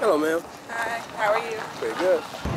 Hello, ma'am. Hi, how are you? Pretty good.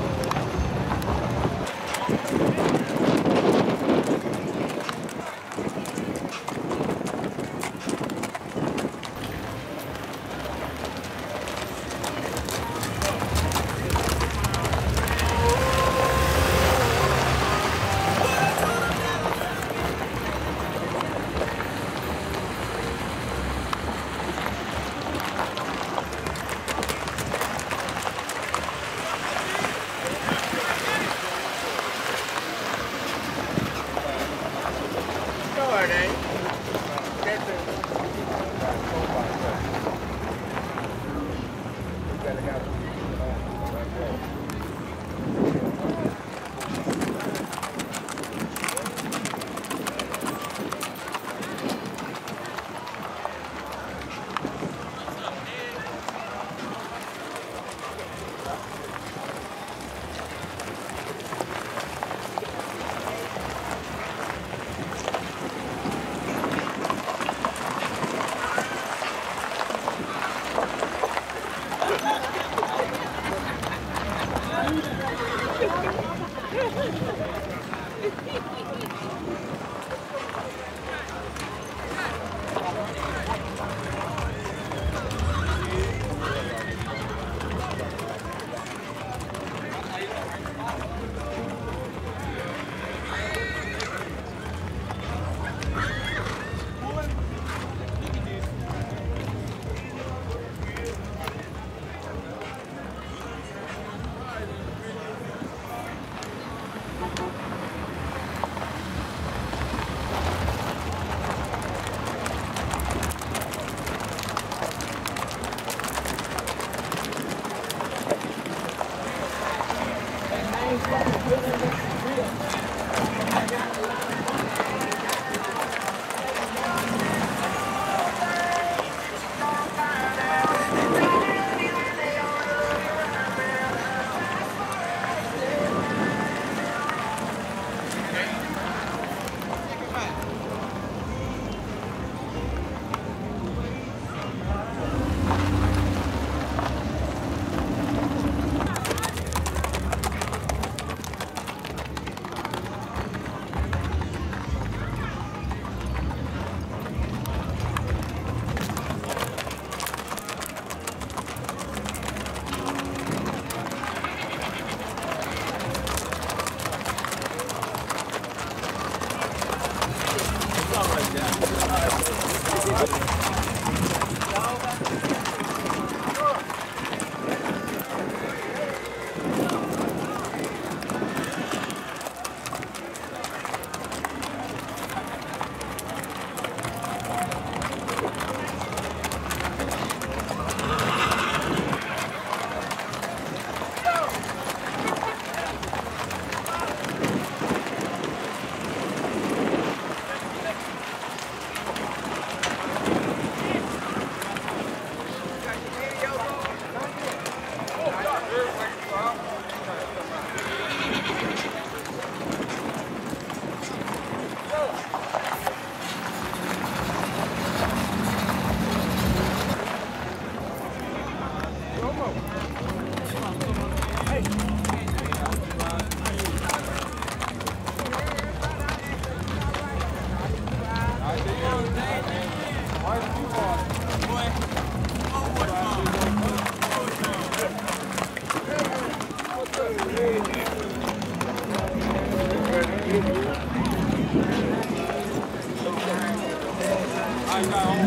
Oh,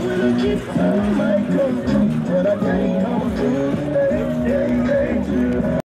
will I